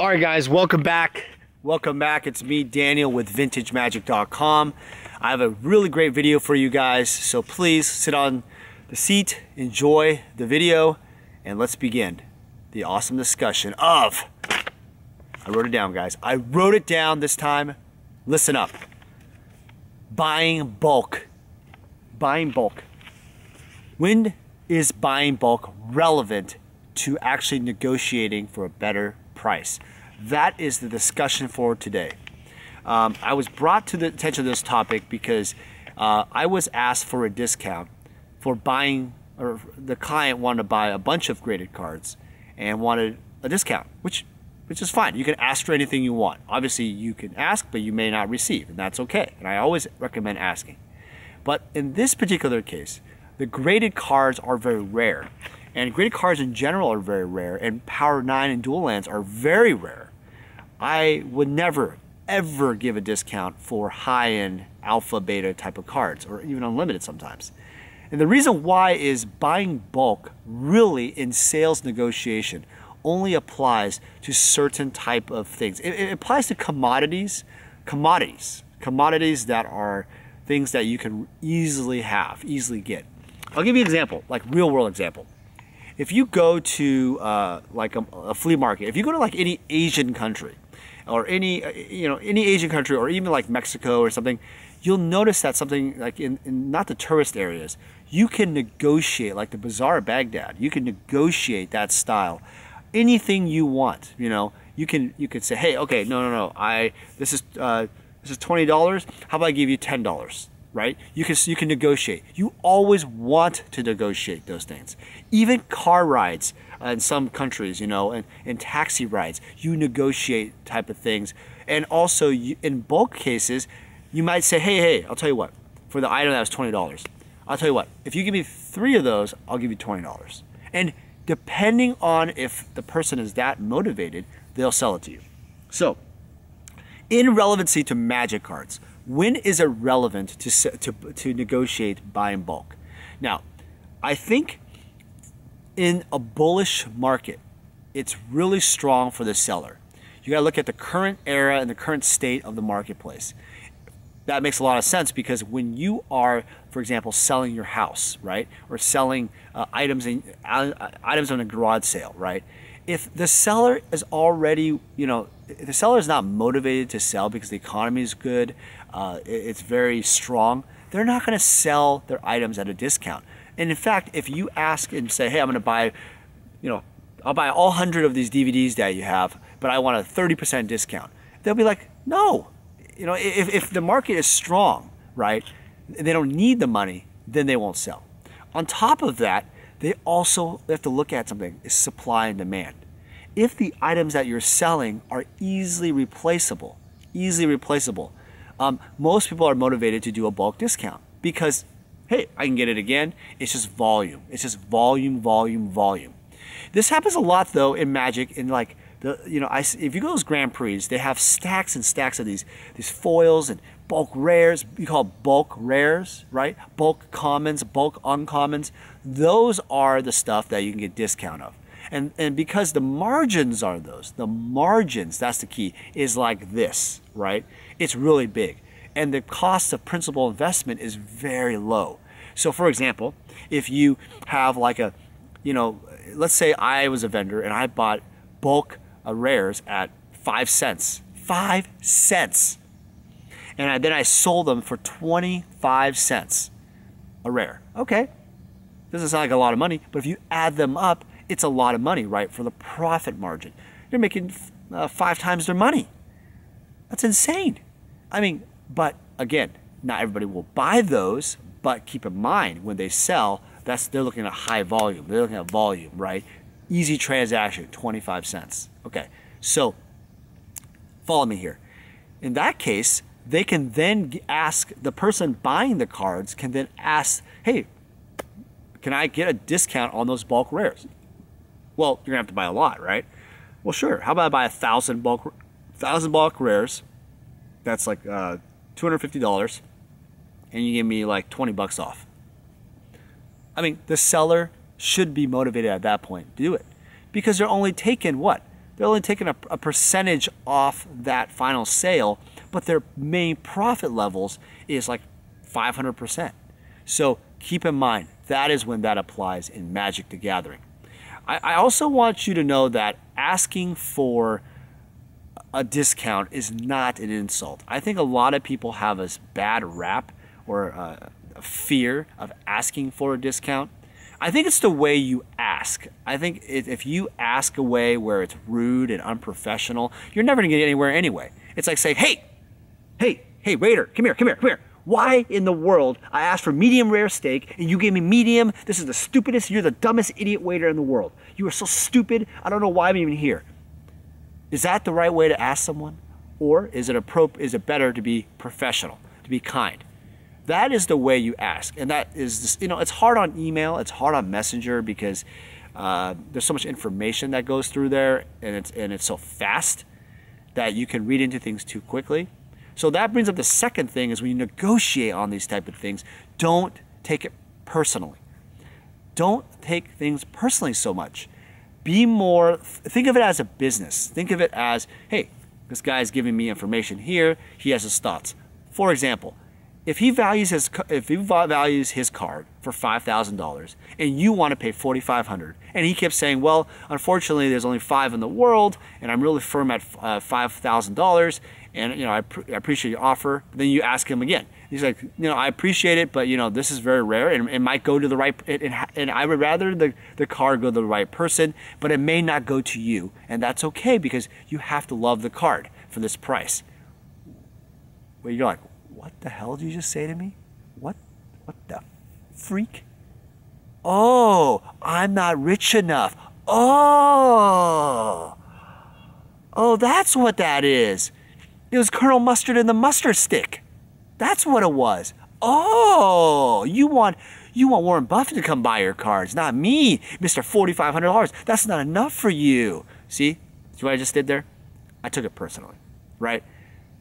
All right, guys, welcome back. Welcome back. It's me, Daniel, with VintageMagic.com. I have a really great video for you guys, so please sit on the seat, enjoy the video, and let's begin the awesome discussion of. I wrote it down, guys. I wrote it down this time. Listen up. Buying bulk. Buying bulk. When is buying bulk relevant to actually negotiating for a better price? That is the discussion for today. Um, I was brought to the attention of this topic because uh, I was asked for a discount for buying, or the client wanted to buy a bunch of graded cards and wanted a discount, which which is fine. You can ask for anything you want. Obviously, you can ask, but you may not receive, and that's okay. And I always recommend asking. But in this particular case, the graded cards are very rare. And graded cards in general are very rare, and Power 9 and Dual Lands are very rare. I would never, ever give a discount for high-end alpha, beta type of cards, or even unlimited sometimes. And the reason why is buying bulk really in sales negotiation only applies to certain type of things. It, it, applies to commodities, commodities, commodities that are things that you can easily have, easily get. I'll give you an example, like real world example. If you go to uh, like a, a flea market, if you go to like any Asian country, or any uh, you know any Asian country, or even like Mexico or something, you'll notice that something like in, in not the tourist areas, you can negotiate like the Bazaar of Baghdad. You can negotiate that style anything you want. You know, you can you could say, hey, okay, no, no, no, I this is uh, this is twenty dollars. How about I give you ten dollars? Right? You can you can negotiate. You always want to negotiate those things. Even car rides uh, in some countries, you know, and, and taxi rides, you negotiate type of things. And also, you, in bulk cases, you might say, hey, hey, I'll tell you what, for the item that was twenty dollars, I'll tell you what, if you give me three of those, I'll give you twenty dollars. And depending on if the person is that motivated, they'll sell it to you. So, in relevancy to magic cards, when is it relevant to, to, to negotiate buy in bulk? Now, I think in a bullish market, it's really strong for the seller. You gotta look at the current era and the current state of the marketplace that makes a lot of sense because when you are, for example, selling your house, right, or selling uh, items in uh, items on a garage sale, right, if the seller is already, you know, if the seller is not motivated to sell because the economy is good, uh, it's very strong, they're not going to sell their items at a discount. And in fact, if you ask and say, hey, I'm going to buy, you know, I'll buy all 100 of these DVDs that you have, but I want a 30% discount, they'll be like, no, you know, if, if the market is strong, right, they don't need the money, then they won't sell. On top of that, they also have to look at something is supply and demand. If the items that you're selling are easily replaceable, easily replaceable, um, most people are motivated to do a bulk discount because, hey, I can get it again. It's just volume. It's just volume, volume, volume. This happens a lot though in Magic in like the, you know, I, if you go to those Grand Prix, they have stacks and stacks of these, these foils and bulk rares. You call bulk rares, right? Bulk commons, bulk uncommons. Those are the stuff that you can get discount of. And, and because the margins are those, the margins, that's the key, is like this, right? It's really big. And the cost of principal investment is very low. So for example, if you have like a, you know, let's say I was a vendor and I bought bulk rares at five cents. Five cents. And I, then I sold them for 25 cents a rare. Okay. Doesn't sound like a lot of money, but if you add them up, it's a lot of money, right? For the profit margin. You're making uh, five times their money. That's insane. I mean, but again, not everybody will buy those, but keep in mind when they sell, that's they're looking at high volume. They're looking at volume, right? Easy transaction, 25 cents. Okay, so follow me here. In that case, they can then ask the person buying the cards can then ask, hey, can I get a discount on those bulk rares? Well, you're gonna have to buy a lot, right? Well, sure. How about I buy a thousand bulk, thousand bulk rares? That's like uh, two hundred fifty dollars, and you give me like twenty bucks off. I mean, the seller should be motivated at that point to do it, because they're only taking what they're only taking a, a percentage off that final sale, but their main profit levels is like 500%. So keep in mind, that is when that applies in Magic the Gathering. I, I also want you to know that asking for a discount is not an insult. I think a lot of people have a bad rap or a fear of asking for a discount. I think it's the way you ask. I think if you ask a way where it's rude and unprofessional, you're never gonna get anywhere anyway. It's like saying, hey, hey, hey, waiter, come here, come here, come here. Why in the world I asked for medium rare steak and you gave me medium? This is the stupidest, you're the dumbest idiot waiter in the world. You are so stupid, I don't know why I'm even here. Is that the right way to ask someone? Or is it, appro- is it better to be professional, to be kind? That is the way you ask. And that is, just, you know, it's hard on email, it's hard on Messenger because uh, there's so much information that goes through there and it's, and it's so fast that you can read into things too quickly. So that brings up the second thing is when you negotiate on these type of things, don't take it personally. Don't take things personally so much be more, think of it as a business. Think of it as, hey, this guy's giving me information here. He has his thoughts. For example, if he values his if he values his card for five thousand dollars and you want to pay forty five hundred, and he keeps saying, well, unfortunately, there's only five in the world, and I'm really firm at uh, five thousand dollars, and you know I, I appreciate your offer. Then you ask him again. He's like, you know, I appreciate it, but you know, this is very rare, and it might go to the right. And, and I would rather the the card go to the right person, but it may not go to you, and that's okay because you have to love the card for this price. Well, you're like, what the hell did you just say to me? What? What the freak? Oh, I'm not rich enough. Oh. Oh, that's what that is. It was Colonel Mustard and the mustard stick. That's what it was. Oh, you want you want Warren Buffett to come buy your cards, not me, Mr. $4,500. That's not enough for you. See? See what I just did there? I took it personally, right?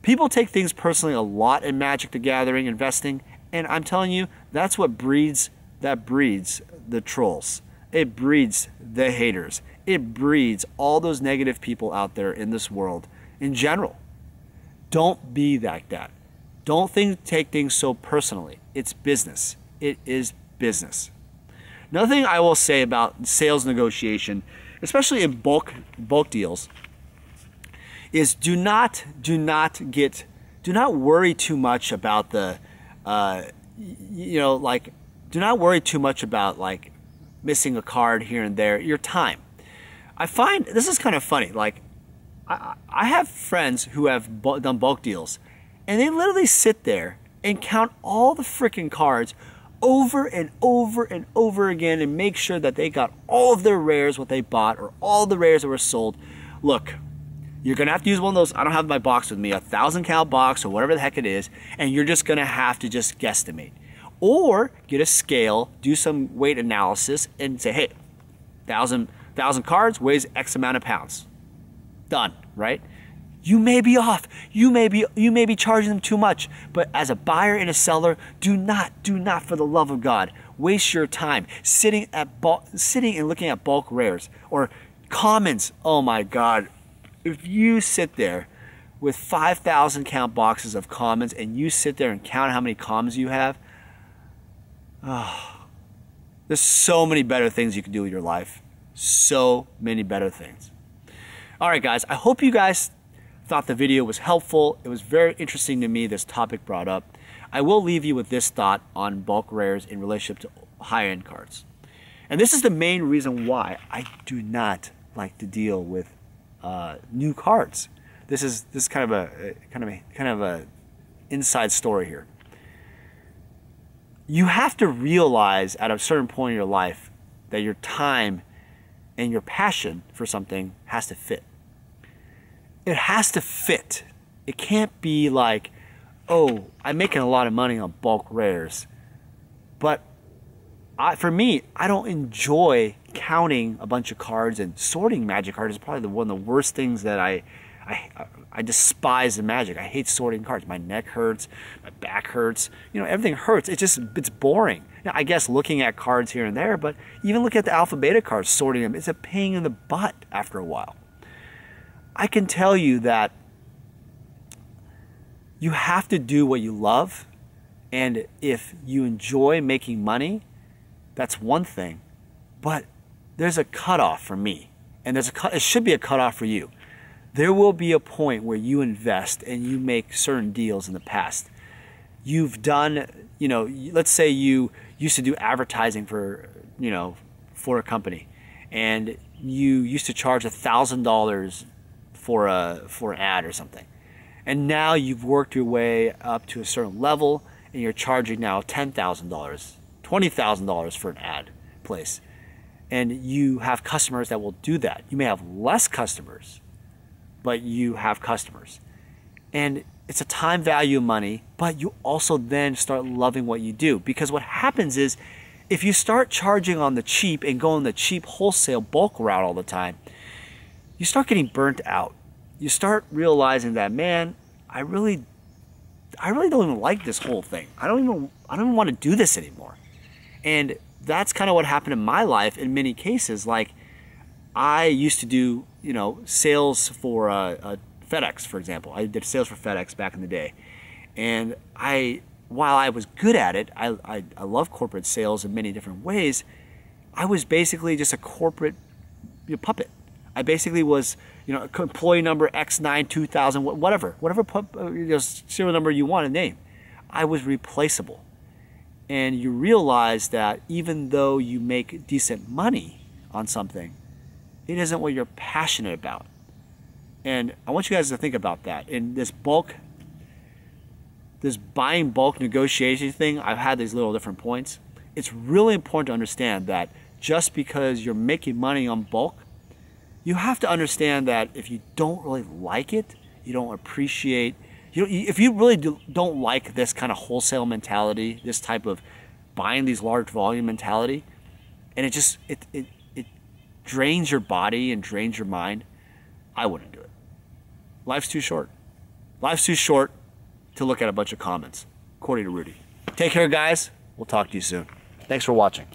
People take things personally a lot in Magic the Gathering investing, and I'm telling you, that's what breeds that breeds the trolls. It breeds the haters. It breeds all those negative people out there in this world in general. Don't be like that. Don't think, take things so personally. It's business. It is business. Another thing I will say about sales negotiation, especially in bulk bulk deals, is do not do not get do not worry too much about the uh, you know like do not worry too much about like missing a card here and there. Your time. I find this is kind of funny. Like I, I have friends who have done bulk deals and they literally sit there and count all the freaking cards over and over and over again and make sure that they got all of their rares what they bought or all the rares that were sold. Look, you're gonna have to use one of those. I don't have my box with me, a thousand cal box or whatever the heck it is, and you're just gonna have to just guesstimate. Or get a scale, do some weight analysis, and say, hey, thousand thousand cards weighs X amount of pounds. Done, right? You may be off. You may be you may be charging them too much. But as a buyer and a seller, do not, do not for the love of God, waste your time sitting at sitting and looking at bulk rares or commons. Oh my God. If you sit there with 5,000 count boxes of commons and you sit there and count how many commons you have, oh, there's so many better things you can do with your life. So many better things. All right, guys, I hope you guys thought the video was helpful. It was very interesting to me, this topic brought up. I will leave you with this thought on bulk rares in relationship to high-end cards. And this is the main reason why I do not like to deal with uh, new cards. This is this is kind of a kind of a kind of a inside story here. You have to realize at a certain point in your life that your time and your passion for something has to fit it has to fit. It can't be like, oh, I'm making a lot of money on bulk rares. But I, for me, I don't enjoy counting a bunch of cards and sorting magic cards is probably the, one of the worst things that I, I, I despise in magic. I hate sorting cards. My neck hurts, my back hurts. You know, everything hurts. It's just, it's boring. Now, I guess looking at cards here and there, but even look at the alpha beta cards, sorting them, it's a pain in the butt after a while. I can tell you that you have to do what you love. And if you enjoy making money, that's one thing. But there's a cutoff for me. And there's a cut, it should be a cutoff for you. There will be a point where you invest and you make certain deals in the past. You've done, you know, let's say you used to do advertising for, you know, for a company and you used to charge a thousand dollars for a for an ad or something and now you've worked your way up to a certain level and you're charging now $10,000, $20,000 for an ad place. And you have customers that will do that. You may have less customers, but you have customers. And it's a time value money, but you also then start loving what you do. Because what happens is if you start charging on the cheap and going the cheap wholesale bulk route all the time, you start getting burnt out you start realizing that man, I really I really don't even like this whole thing. I don't even I don't even want to do this anymore. And that's kind of what happened in my life in many cases. Like I used to do, you know, sales for uh, uh, FedEx, for example. I did sales for FedEx back in the day, and I, while I was good at it, I, I, I love corporate sales in many different ways. I was basically just a corporate you know, puppet. I basically was, you know, employee number X9 2000, whatever, whatever uh, you know, serial number you want to name. I was replaceable. And you realize that even though you make decent money on something, it isn't what you're passionate about. And I want you guys to think about that. In this bulk, this buying bulk negotiation thing, I've had these little different points. It's really important to understand that just because you're making money on bulk you have to understand that if you don't really like it, you don't appreciate, you know, if you really do, don't like this kind of wholesale mentality, this type of buying these large volume mentality, and it just it it it drains your body and drains your mind, I wouldn't do it. Life's too short. Life's too short to look at a bunch of commons, according to Rudy. Take care, guys. We'll talk to you soon. Thanks for watching.